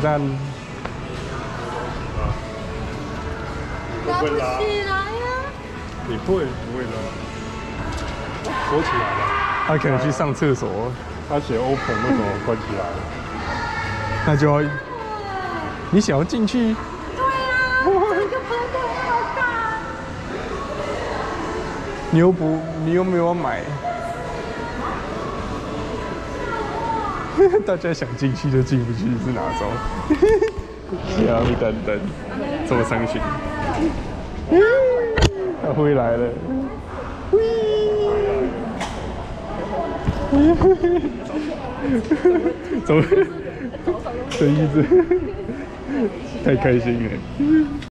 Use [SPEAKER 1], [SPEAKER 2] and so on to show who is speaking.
[SPEAKER 1] 站
[SPEAKER 2] 拉不
[SPEAKER 3] 会拉
[SPEAKER 2] 起来呀、
[SPEAKER 3] 你会不会拉？锁起来了，
[SPEAKER 1] 他可能去上厕所，
[SPEAKER 3] 他写 open 为什么关起来了？
[SPEAKER 1] 那就要你想要进去，
[SPEAKER 2] 对啊，这个喷头好大。
[SPEAKER 1] 你又不，你又没有买，大家想进去就进不去是哪种？想等等，这么伤心。他回来了，走，这一直太开心了。